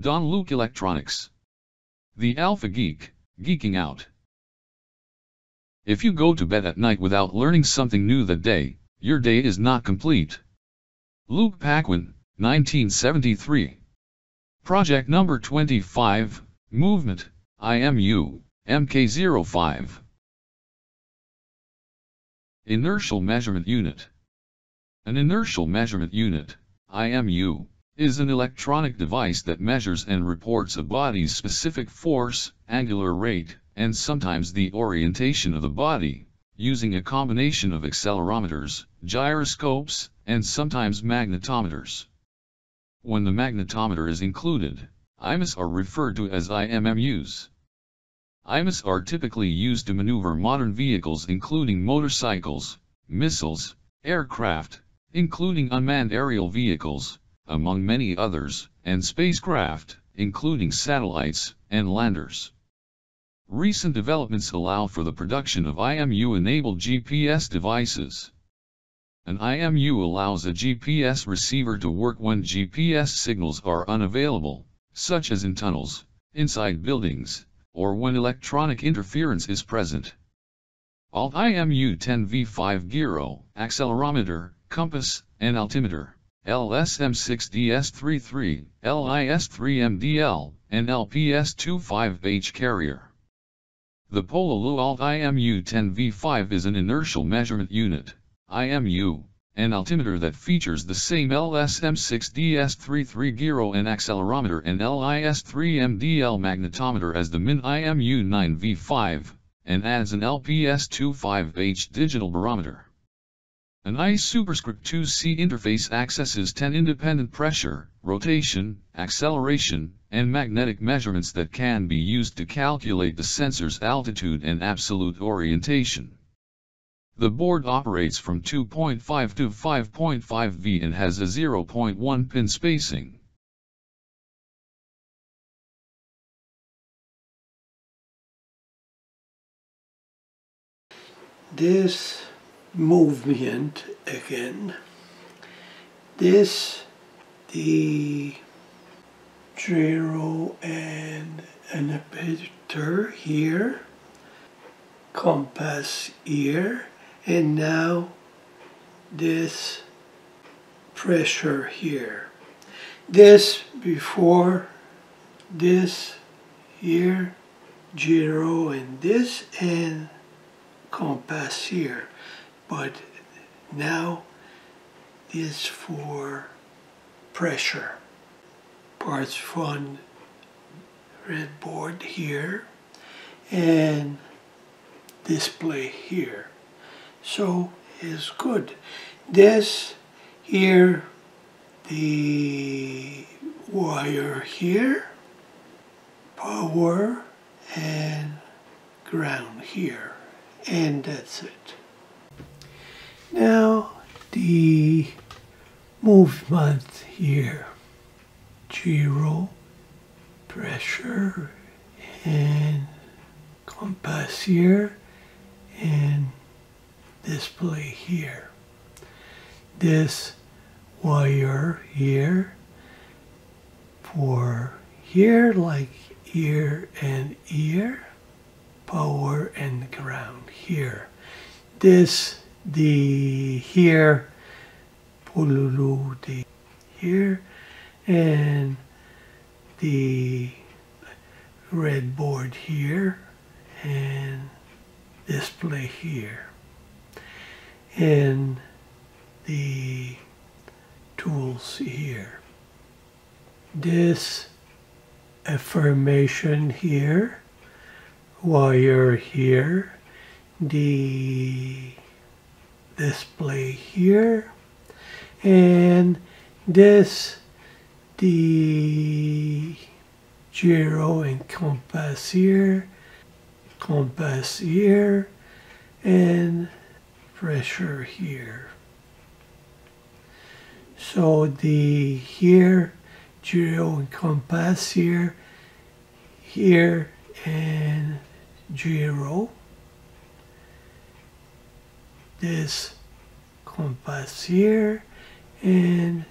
Don Luc Electronics. The Alpha Geek, geeking out. If you go to bed at night without learning something new that day, your day is not complete. Luc Paquin, 1973. Project number 25, Movement, IMU, MK05. Inertial Measurement Unit. An inertial measurement unit, IMU, is an electronic device that measures and reports a body's specific force, angular rate, and sometimes the orientation of the body, using a combination of accelerometers, gyroscopes, and sometimes magnetometers. When the magnetometer is included, IMUs are referred to as IMMUs. IMUs are typically used to maneuver modern vehicles including motorcycles, missiles, aircraft, including unmanned aerial vehicles, among many others, and spacecraft, including satellites and landers. Recent developments allow for the production of IMU-enabled GPS devices. An IMU allows a GPS receiver to work when GPS signals are unavailable, such as in tunnels, inside buildings, or when electronic interference is present. Alt IMU 10V5 gyro, accelerometer, compass, and altimeter. LSM6DS33, LIS3MDL, and LPS25H carrier. The Pololu Alt IMU-10V5 is an inertial measurement unit, IMU, an altimeter that features the same LSM6DS33 gyro and accelerometer and LIS3MDL magnetometer as the MIN IMU-9V5, and adds an LPS25H digital barometer. An ICE superscript 2C interface accesses 10 independent pressure, rotation, acceleration, and magnetic measurements that can be used to calculate the sensor's altitude and absolute orientation. The board operates from 2.5 to 5.5 V and has a 0.1 pin spacing. This movement again. This, the gyro and an inhibitor here, compass here, and now this pressure here. This before, this here, gyro and this, and compass here but now is for pressure. Parts from red board here and display here. So is good. This here, the wire here, power and ground here. And that's it. Now the movement here, zero pressure, and compass here, and display here. This wire here for here like ear and ear, power and ground here. This the here, Pololu, the here, and the red board here, and display here, and the tools here. This affirmation here, wire here, the display here. And this the gyro and compass here compass here and pressure here. So the here gyro and compass here here and gyro this compass here and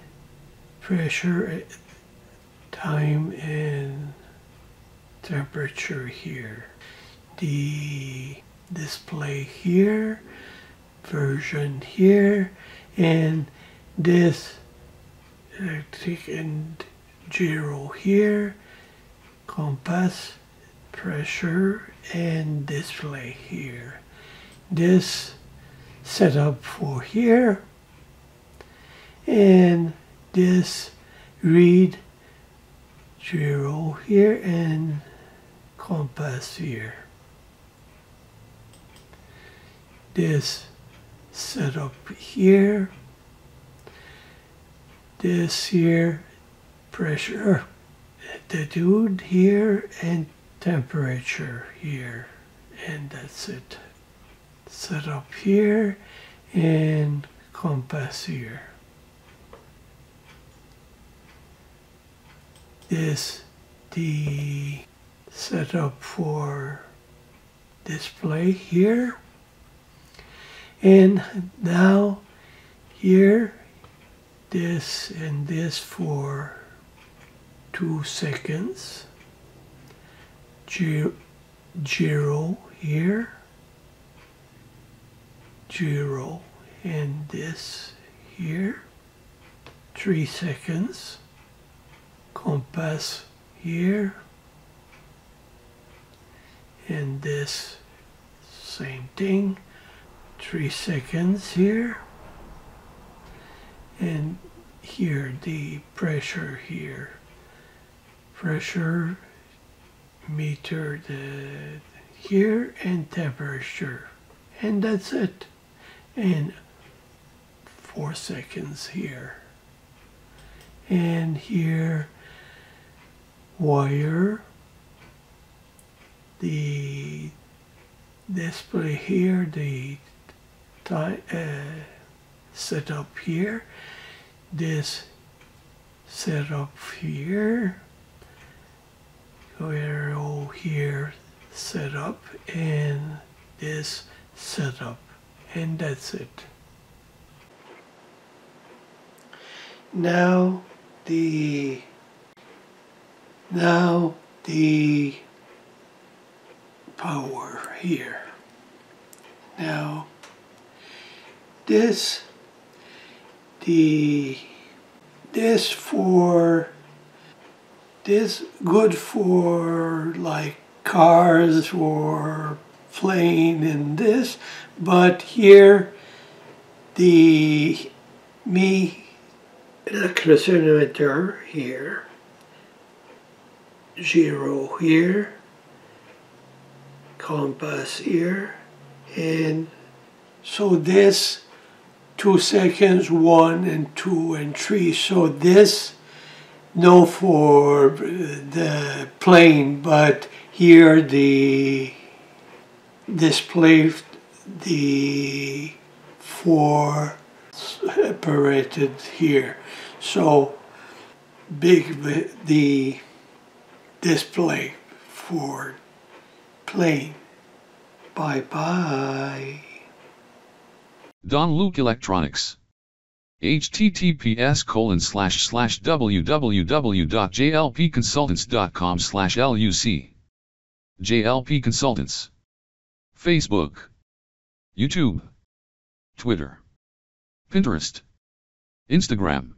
pressure time and temperature here. The display here, version here, and this electric and gyro here, compass, pressure, and display here. This setup for here, and this read gyro here and compass here. This setup here, this here pressure, altitude here and temperature here and that's it. Set up here and compass here. This the setup for display here. And now here this and this for two seconds. Gyro here gyro and this here. Three seconds. Compass here. And this same thing. Three seconds here. And here the pressure here. Pressure meter the here and temperature. And that's it and four seconds here. And here wire the display here the time uh, setup here this setup here arrow here setup and this setup and that's it. Now the now the power here. Now this the this for this good for like cars or plane and this but here the me accelerometer here zero here compass here and so this two seconds one and two and three so this no for the plane but here the display the four separated here. So big the display for plane. Bye bye Don Luc Electronics https colon slash slash www.jlpconsultants.com slash luc JLP Consultants Facebook YouTube Twitter Pinterest Instagram